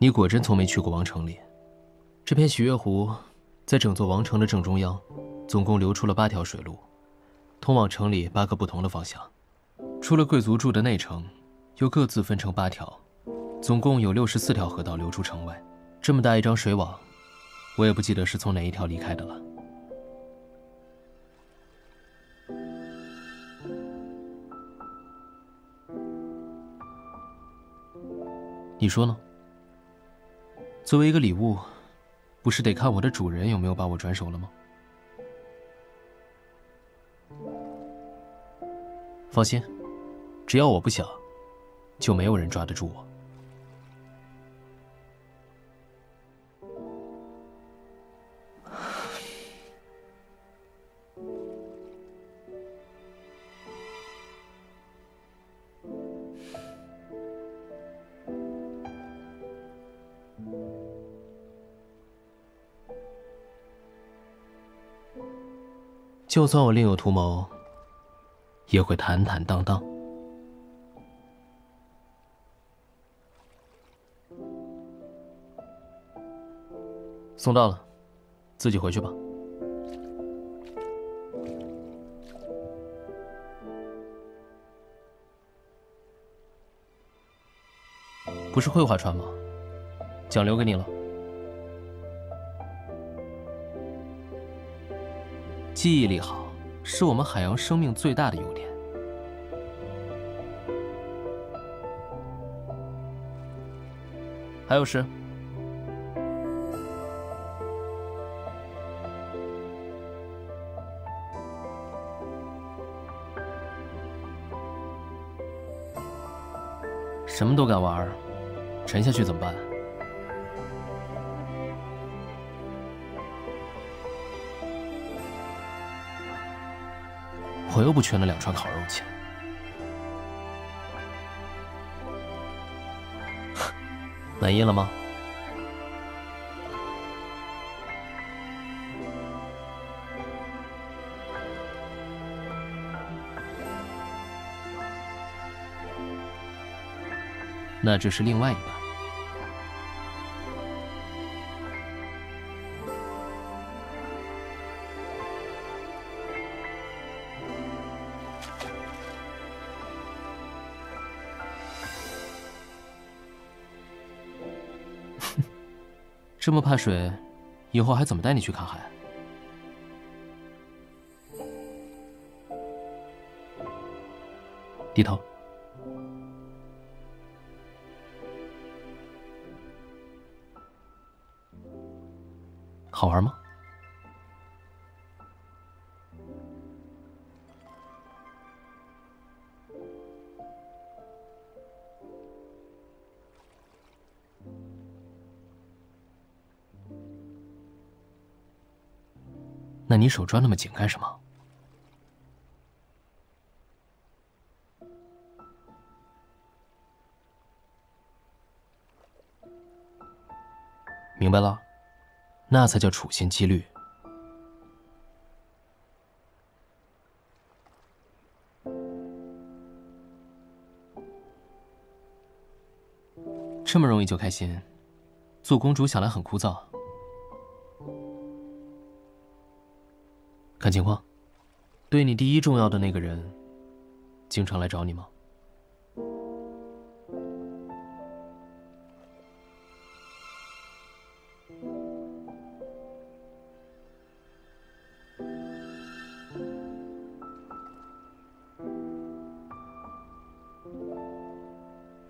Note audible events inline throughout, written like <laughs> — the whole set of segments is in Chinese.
你果真从没去过王城里。这片喜悦湖，在整座王城的正中央，总共流出了八条水路，通往城里八个不同的方向。除了贵族住的内城，又各自分成八条，总共有六十四条河道流出城外。这么大一张水网，我也不记得是从哪一条离开的了。你说呢？作为一个礼物，不是得看我的主人有没有把我转手了吗？放心，只要我不想，就没有人抓得住我。就算我另有图谋，也会坦坦荡荡。送到了，自己回去吧。不是绘画船吗？奖留给你了。记忆力好，是我们海洋生命最大的优点。还有事？什么都敢玩，沉下去怎么办？我又不缺那两串烤肉钱，<laughs> 满意了吗？那这是另外一半。这么怕水，以后还怎么带你去看海？低头。好玩吗？那你手抓那么紧干什么？明白了，那才叫处心积虑。这么容易就开心，做公主想来很枯燥。看情况，对你第一重要的那个人，经常来找你吗？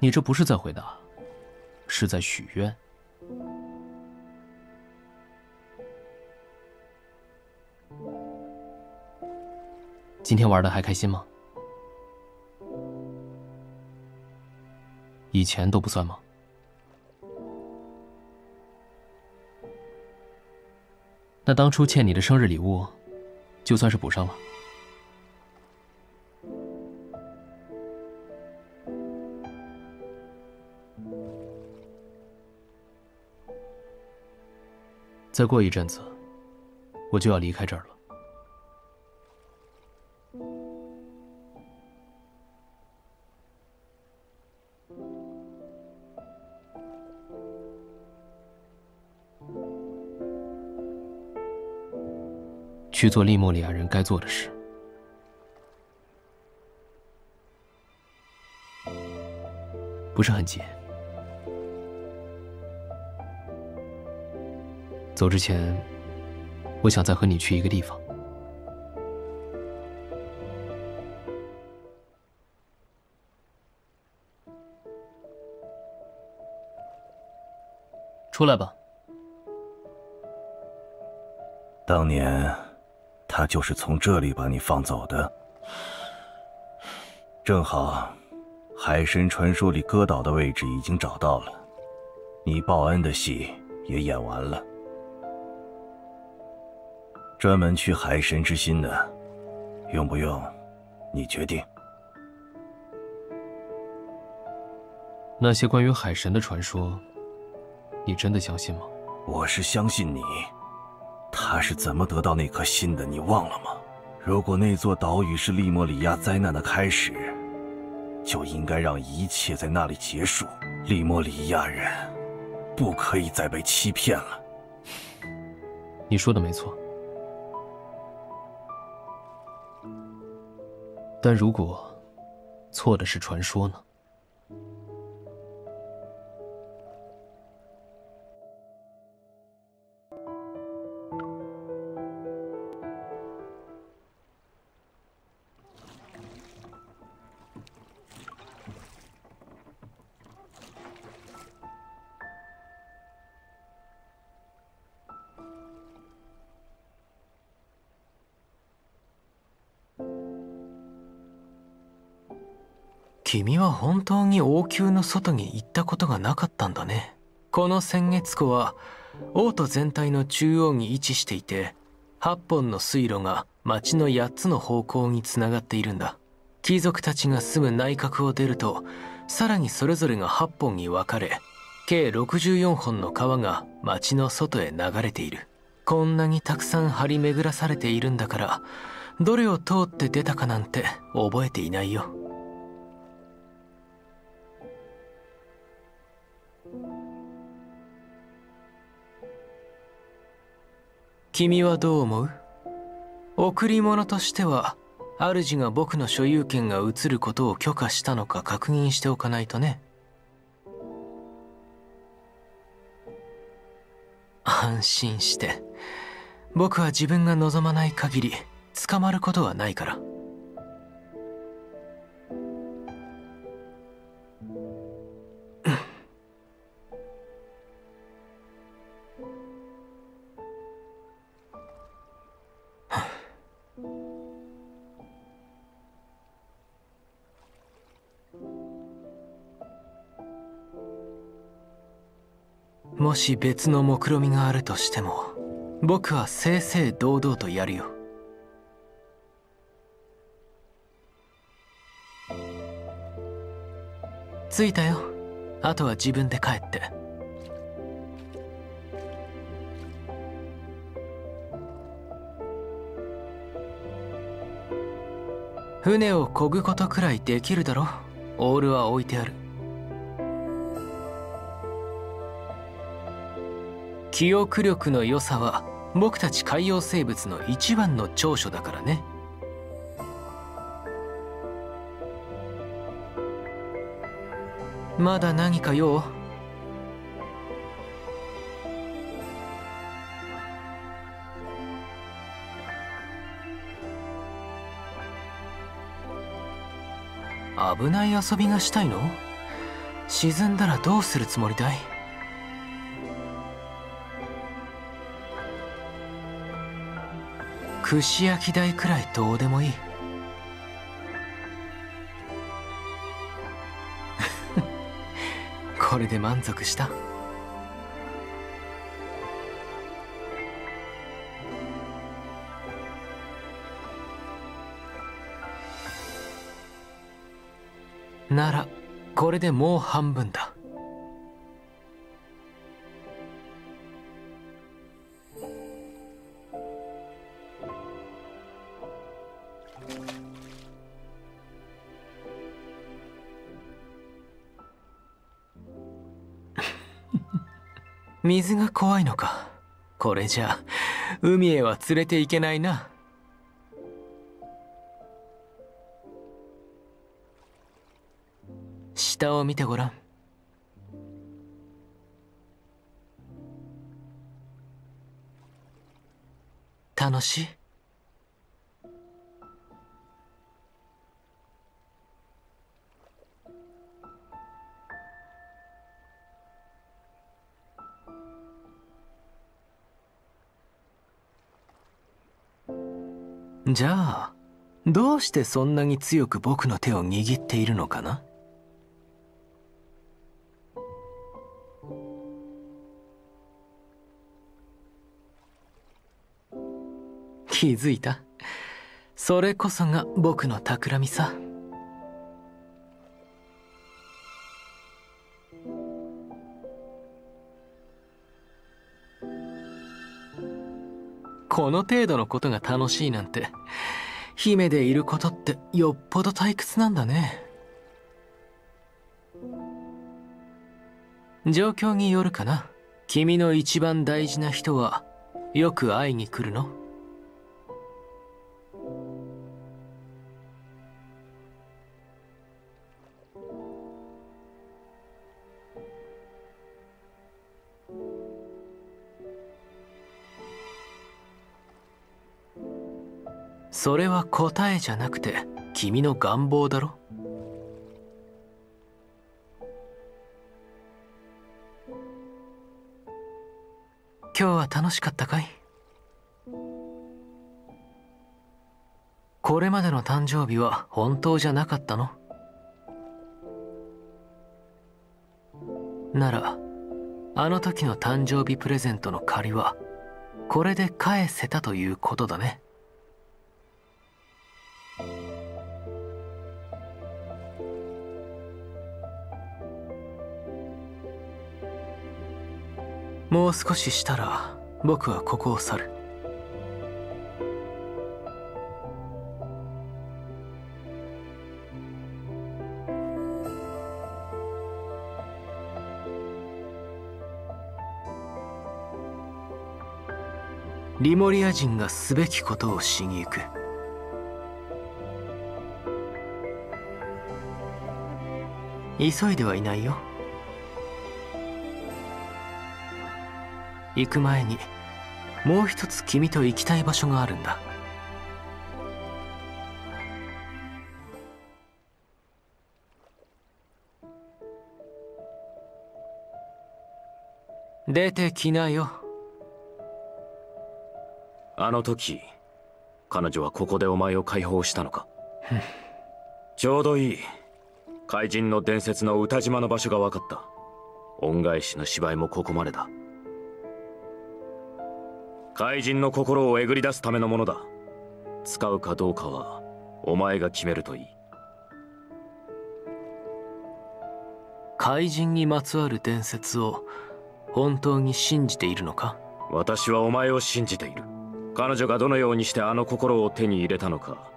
你这不是在回答，是在许愿。今天玩的还开心吗？以前都不算吗？那当初欠你的生日礼物，就算是补上了。再过一阵子，我就要离开这儿了。去做利莫里亚人该做的事。不是很急。走之前，我想再和你去一个地方。出来吧。当年，他就是从这里把你放走的，正好。海神传说里割岛的位置已经找到了，你报恩的戏也演完了。专门去海神之心的，用不用，你决定。那些关于海神的传说，你真的相信吗？我是相信你。他是怎么得到那颗心的？你忘了吗？如果那座岛屿是利莫里亚灾难的开始。就应该让一切在那里结束。利莫里亚人不可以再被欺骗了。你说的没错，但如果错的是传说呢？本当に王宮の外に行ったことがなかったんだね。この千月湖は王都全体の中央に位置していて、8本の水路が町の8つの方向につながっているんだ。貴族たちが住む内閣を出ると、さらにそれぞれが8本に分かれ、計64本の川が町の外へ流れている。こんなにたくさん張り巡らされているんだから、どれを通って出たかなんて覚えていないよ。君はどう思う？贈り物としては主が僕の所有権が移ることを許可したのか確認しておかないとね。安心して。僕は自分が望まない限り捕まることはないから。もし別の目論みがあるとしても僕は正々堂々とやるよ。着いたよ。あとは自分で帰って。船を漕ぐことくらいできるだろオールは置いてある。記憶力の良さは僕たち海洋生物の一番の長所だからね。まだ何か用？危ない遊びがしたいの？沈んだらどうするつもりだい？串焼き代くらいどうでもいい。<laughs> これで満足した？ならこれでもう半分だ。水が怖いのか。これじゃ海へは連れていけないな。下を見てごらん。楽しい？じゃあどうしてそんなに強く僕の手を握っているのかな？気づいた。それこそが僕の企みさ。この程度のことが楽しいなんて姫でいることってよっぽど退屈なんだね。状況によるかな。君の一番大事な人はよく会いに来るの？それは答えじゃなくて君の願望だろ？今日は楽しかったかい？これまでの誕生日は本当じゃなかったの？ならあの時の誕生日プレゼントの借りはこれで返せたということだね。もう少ししたら僕はここを去る。リモリア人がすべきことをしに行く。急いではいないよ。行く前にもう一つ君と行きたい場所があるんだ。出てきなよ。あの時彼女はここでお前を解放したのか？ちょうどいい。怪人の伝説の歌島の場所が分かった。恩返しの芝居もここまでだ怪人の心をえぐり出すためのものだ。使うかどうかはお前が決めるといい。怪人にまつわる伝説を本当に信じているのか？私はお前を信じている。彼女がどのようにしてあの心を手に入れたのか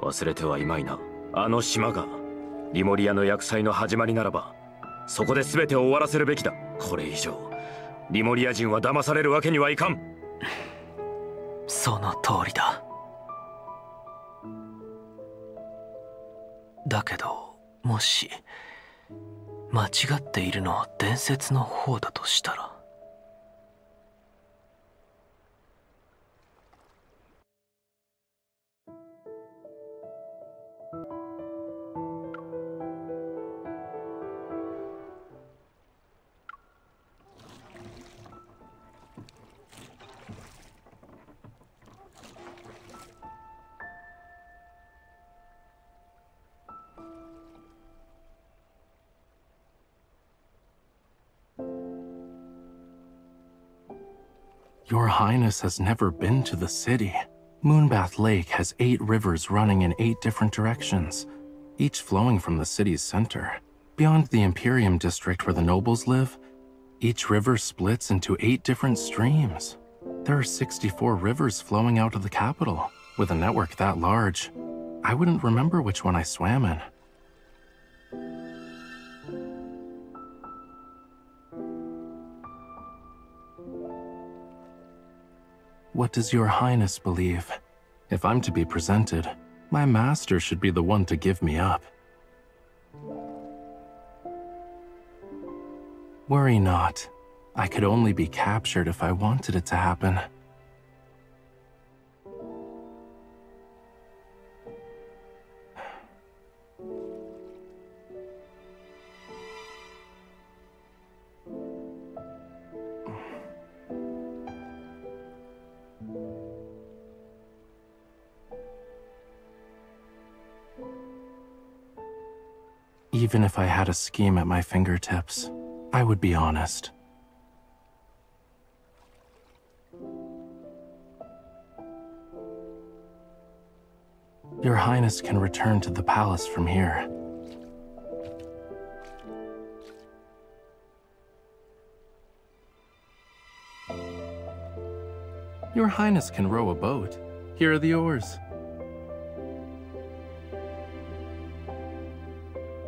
忘れてはいまいな。あの島がリモリアの厄災の始まりならばそこで全てを終わらせるべきだ。これ以上リモリア人は騙されるわけにはいかんその通りだ。だけどもし間違っているのは伝説の方だとしたら。Has never been to the city. Moonbath Lake has eight rivers running in eight different directions, each flowing from the city's center. Beyond the Imperium district where the nobles live, each river splits into eight different streams. There are 64 rivers flowing out of the capital. With a network that large, I wouldn't remember which one I swam in. What does your highness believe? If I'm to be presented, my master should be the one to give me up. Worry not. I could only be captured if I wanted it to happen. Even if I had a scheme at my fingertips, I would be honest. Your Highness can return to the palace from here. Your Highness can row a boat. Here are the oars.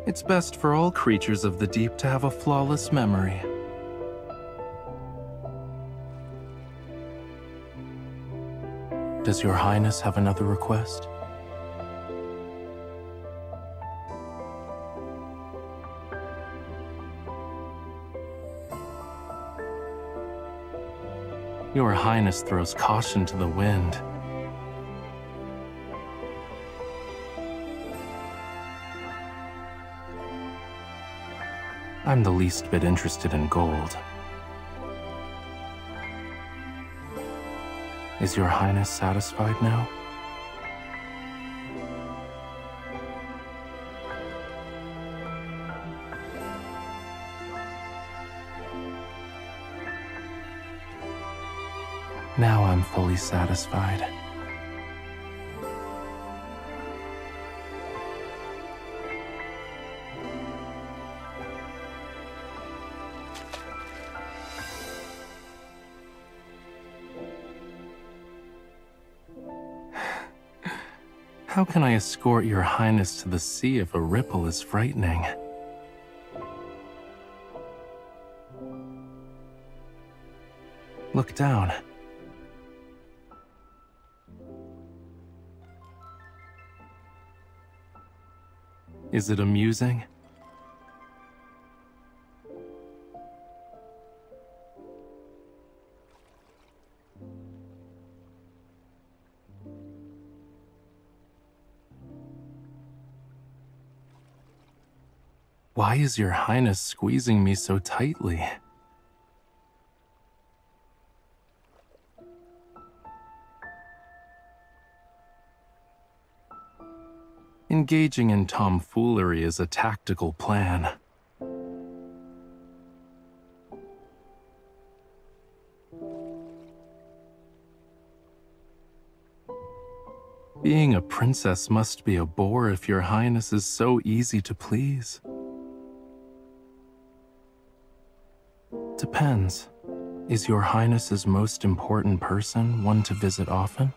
It's best for all creatures of the deep to have a flawless memory. Does your highness have another request? Your highness throws caution to the wind. I'm the least bit interested in gold. Is your highness satisfied now? Now I'm fully satisfied. How can I escort your highness to the sea if a ripple is frightening? Look down. Is it amusing? Why is your highness squeezing me so tightly? Engaging in tomfoolery is a tactical plan. Being a princess must be a bore if your highness is so easy to please. Depends. Is your highness's most important person one to visit often?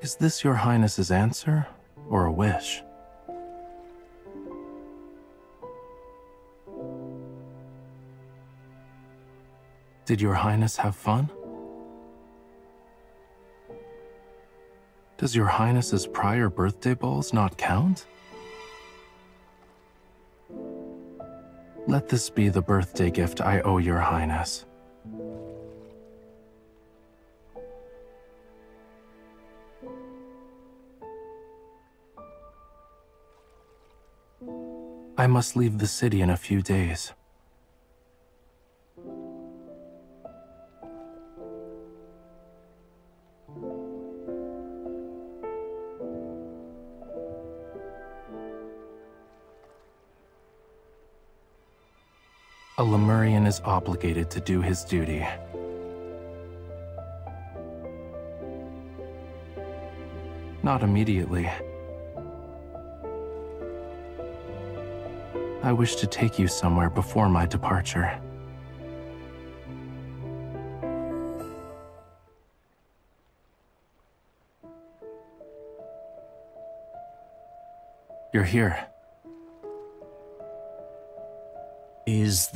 Is this your highness's answer or a wish? Did your highness have fun? Does your highness's prior birthday balls not count? Let this be the birthday gift I owe your highness. I must leave the city in a few days. is obligated to do his duty. Not immediately. I wish to take you somewhere before my departure. You're here.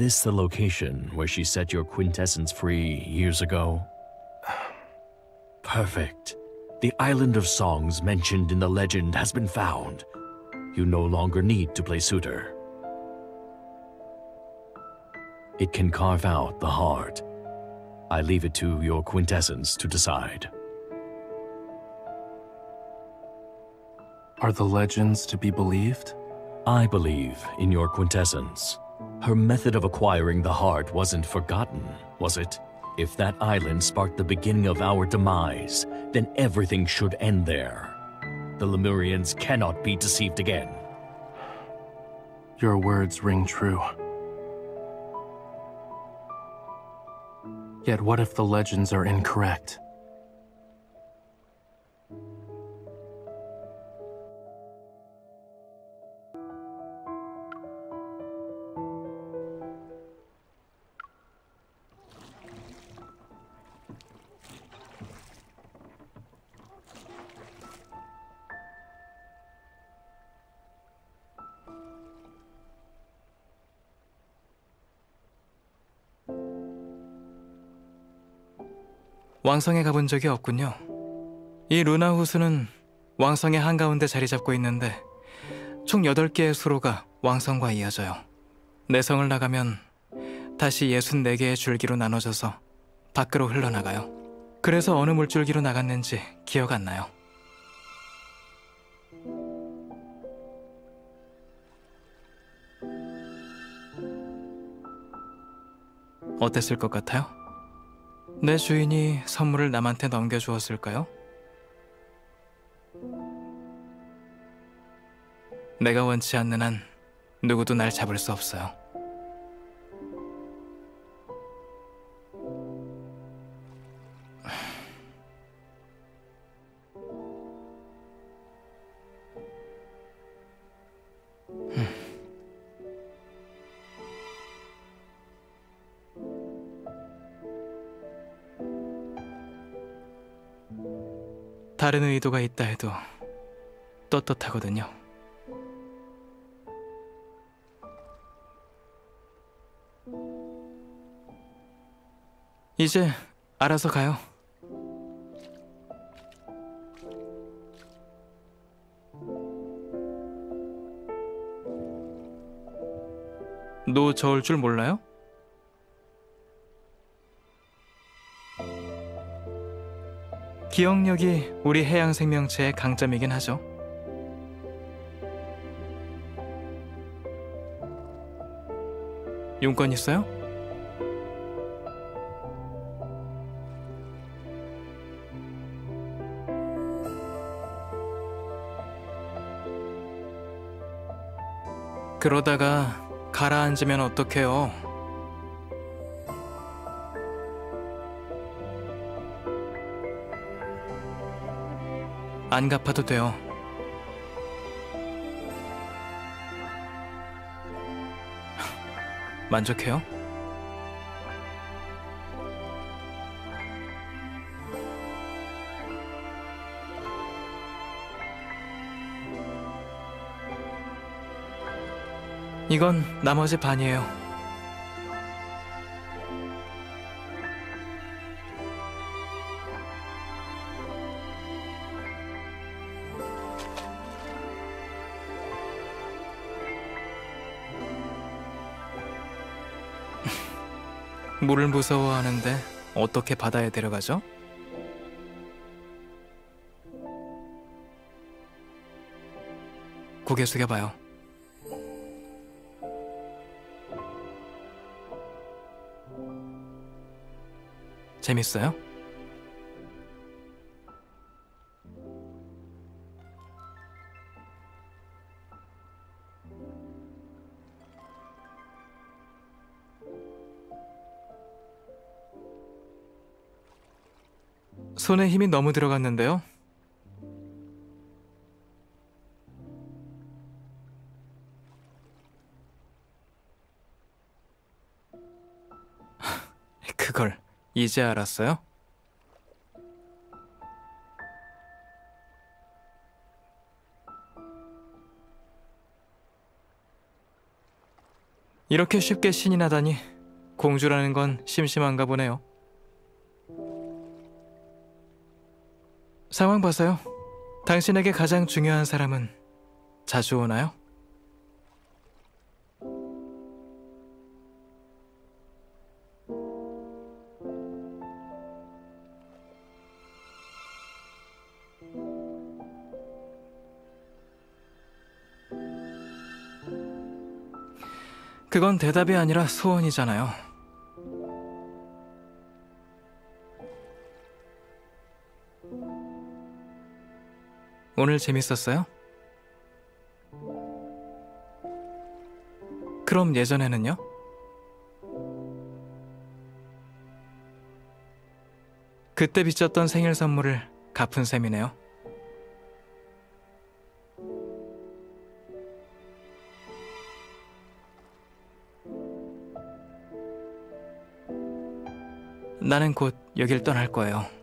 This the location where she set your quintessence free years ago? <sighs> Perfect. The island of songs mentioned in the legend has been found. You no longer need to play suitor. It can carve out the heart. I leave it to your quintessence to decide. Are the legends to be believed? I believe in your quintessence. Her method of acquiring the heart wasn't forgotten, was it? If that island sparked the beginning of our demise, then everything should end there. The Lemurians cannot be deceived again. Your words ring true. Yet what if the legends are incorrect? 왕성에 가본 적이 없군요. 이 루나 호수는 왕성의 한가운데 자리 잡고 있는데 총 8개의 수로가 왕성과 이어져요. 내성을 나가면 다시 64개의 줄기로 나눠져서 밖으로 흘러나가요. 그래서 어느 물줄기로 나갔는지 기억 안 나요. 어땠을 것 같아요? 내 주인이 선물을 남한테 넘겨주었을까요? 내가 원치 않는 한 누구도 날 잡을 수 없어요. 다른 의도가 있다 해도 떳떳하거든요. 이제 알아서 가요. 노 저을 줄 몰라요? 기억력이 우리 해양 생명체의 강점이긴 하죠. 용건 있어요? 그러다가 가라앉으면 어떡해요? 안 갚아도 돼요. <laughs> 만족해요? 이건 나머지 반이에요. 물을 무서워하는데 어떻게 바다에 데려가죠? 고개 숙여봐요. 재밌어요? 손에 힘이 너무 들어갔는데요. <laughs> 그걸 이제 알았어요? 이렇게 쉽게 신이 나다니 공주라는 건 심심한가 보네요. 상황 봐서요. 당신에게 가장 중요한 사람은 자주 오나요? 그건 대답이 아니라 소원이잖아요. 오늘 재밌었어요? 그럼 예전에는요? 그때 빚졌던 생일 선물을 갚은 셈이네요. 나는 곧 여길 떠날 거예요.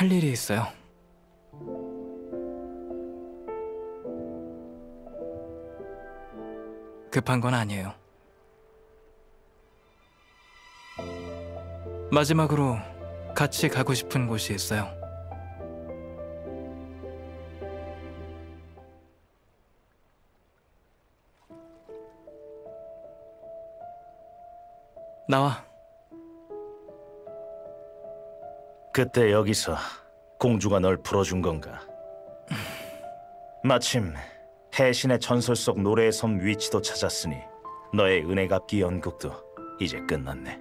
할 일이 있어요. 급한 건 아니에요. 마지막으로 같이 가고 싶은 곳이 있어요. 나와. 그때 여기서 공주가 널 풀어준 건가? 마침 해신의 전설 속 노래의 섬 위치도 찾았으니 너의 은혜 갚기 연극도 이제 끝났네.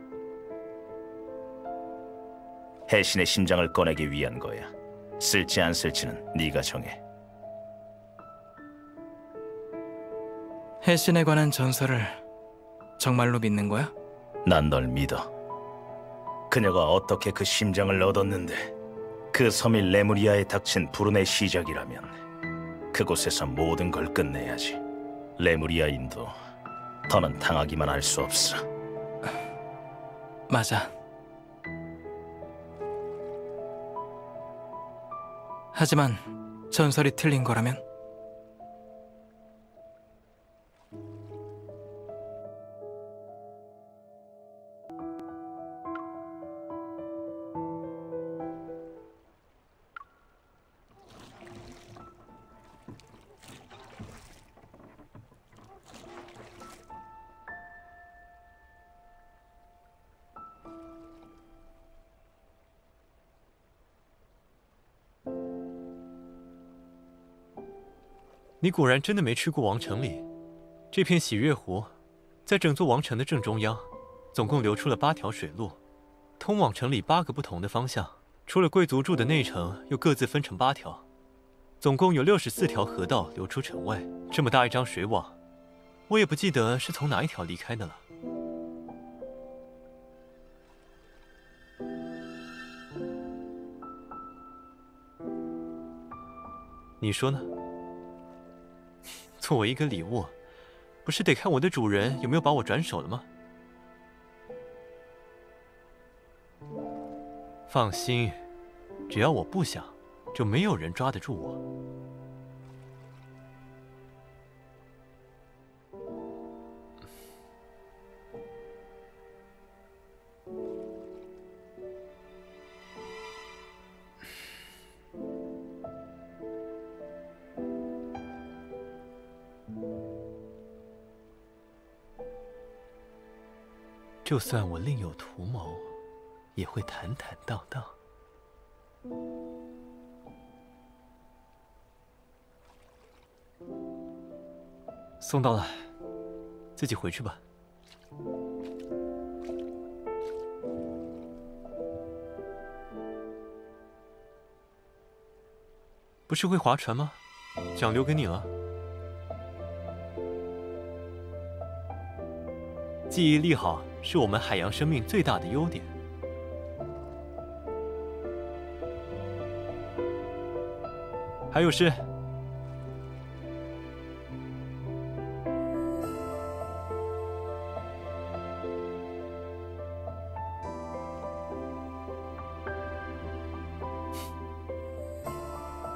해신의 심장을 꺼내기 위한 거야. 쓸지 안 쓸지는 네가 정해. 해신에 관한 전설을 정말로 믿는 거야? 난 널 믿어. 그녀가 어떻게 그 심장을 얻었는데 그 섬이 레무리아에 닥친 불운의 시작이라면 그곳에서 모든 걸 끝내야지. 레무리아인도 더는 당하기만 할 수 없어. 맞아. 하지만 전설이 틀린 거라면? 你果然真的没去过王城里。这片喜悦湖，在整座王城的正中央，总共流出了八条水路，通往城里八个不同的方向。除了贵族住的内城，又各自分成八条，总共有六十四条河道流出城外。这么大一张水网，我也不记得是从哪一条离开的了。你说呢？送我一个礼物，不是得看我的主人有没有把我转手了吗？放心，只要我不想，就没有人抓得住我。就算我另有图谋，也会坦坦荡荡。送到了，自己回去吧。不是会划船吗？奖留给你了。记忆力好是我们海洋生命最大的优点。还有事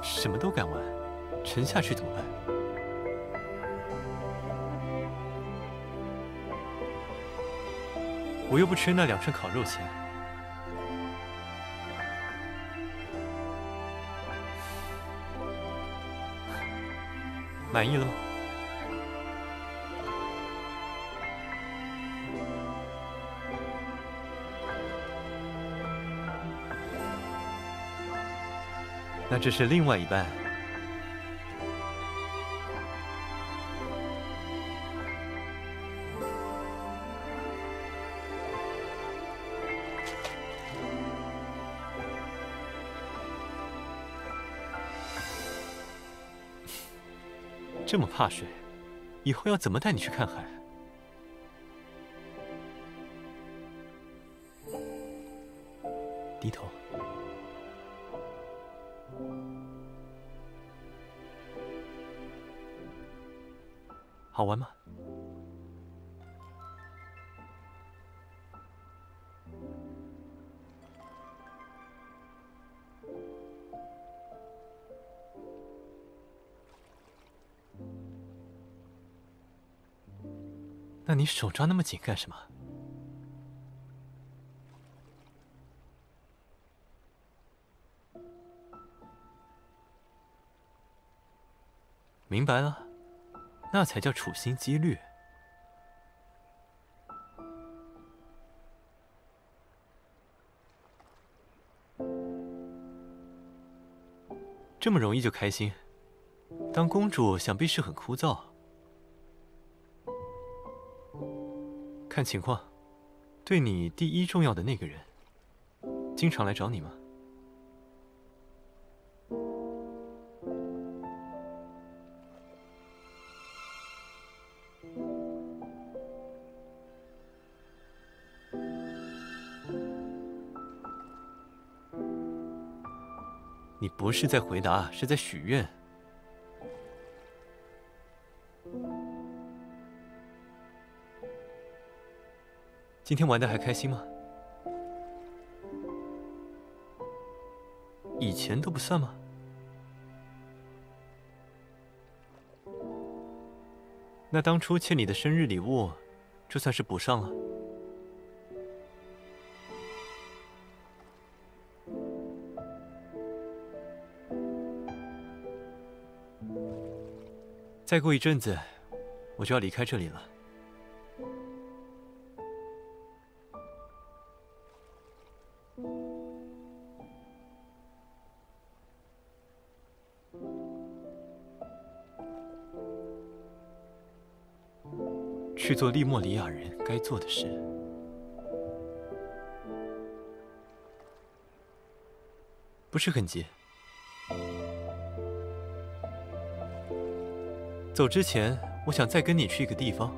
什么都敢玩沉下去我又不缺那两串烤肉钱。满意了吗？那这是另外一半。这么怕水，以后要怎么带你去看海？那你手抓那么紧干什么？明白了，那才叫处心积虑。这么容易就开心？当公主想必是很枯燥。看情况，对你第一重要的那个人，经常来找你吗？你不是在回答，是在许愿。今天玩的还开心吗？以前都不算吗？那当初欠你的生日礼物，这算是补上了。再过一阵子，我就要离开这里了。去做利莫里亚人该做的事，不是很急。走之前，我想再跟你去一个地方。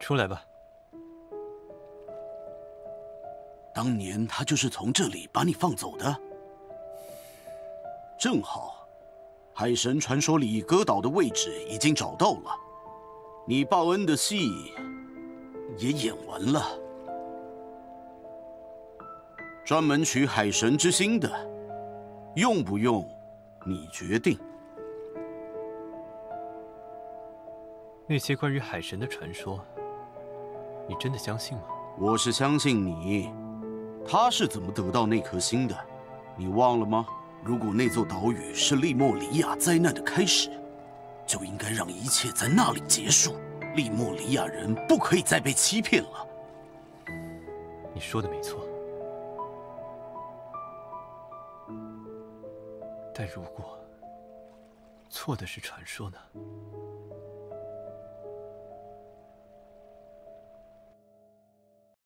出来吧。当年他就是从这里把你放走的，正好，海神传说里戈岛的位置已经找到了，你报恩的戏也演完了。专门取海神之心的，用不用你决定。那些关于海神的传说，你真的相信吗？我是相信你。他是怎么得到那颗星的？你忘了吗？如果那座岛屿是利莫里亚灾难的开始，就应该让一切在那里结束。利莫里亚人不可以再被欺骗了。你说的没错，但如果错的是传说呢？